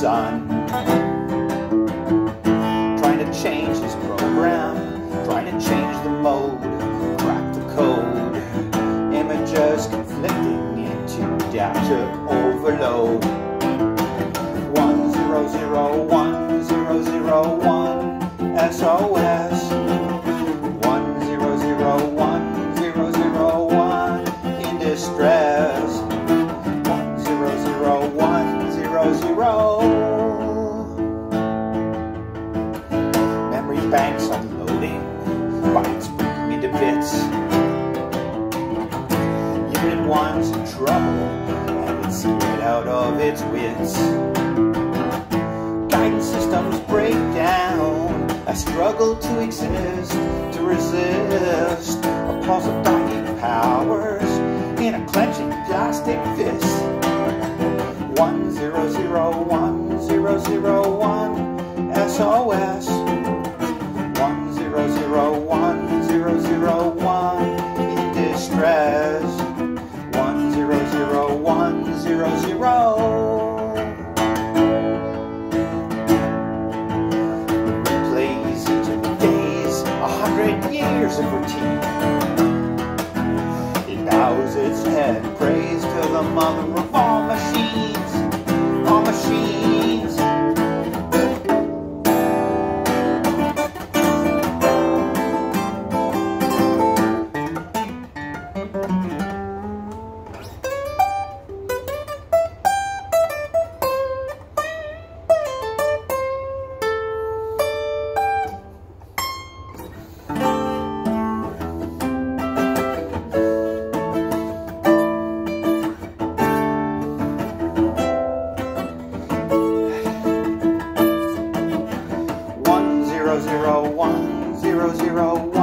Trying to change his program, trying to change the mode, crack the code. Images conflicting into data overload. One zero zero one zero zero one SOS. Memory banks unloading, bytes breaking into bits. Unit one's in trouble, and it's scared out of its wits. Guidance systems break down. I struggle to exist, to resist a pulse of dying powers in a clenching. One zero zero one zero zero one SOS. One zero zero one zero zero one in distress. One zero zero one zero zero. Replays each of the days, a hundred years of routine. It bows its head, prays to the mother of all machines, zero one zero zero one